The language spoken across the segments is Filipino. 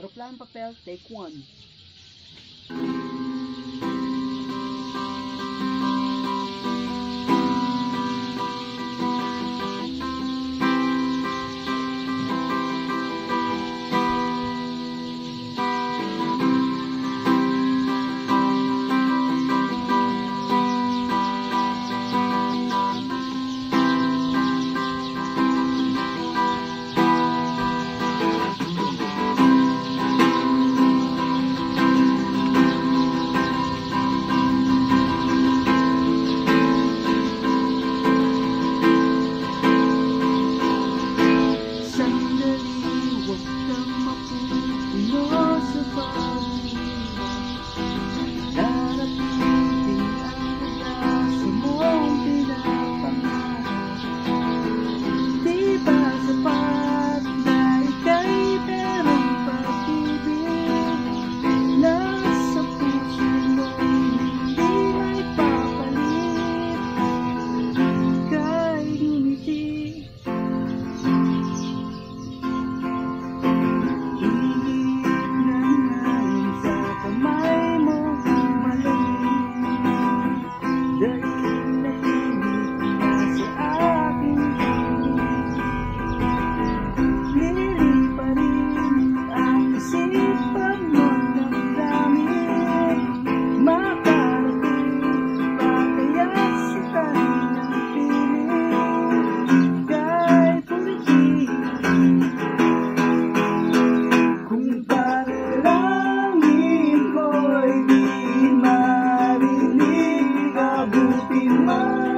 Aeroplane Papel, Take 1.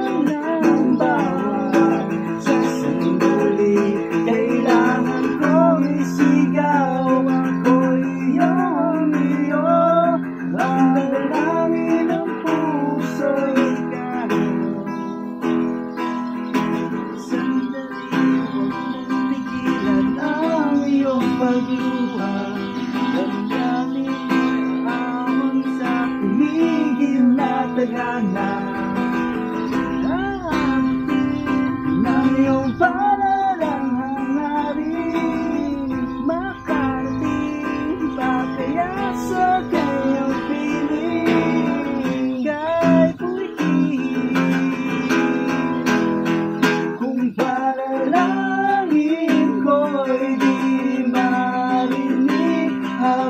tonight.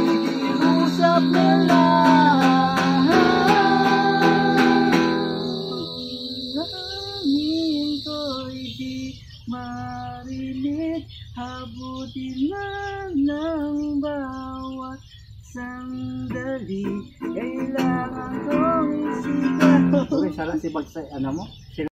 pakikiusap na lang Langin ko'y di marinig. Habutin lang ng bawat sandali. Kailangan kong sigaw Uy, sarang si Bagsay, ano mo?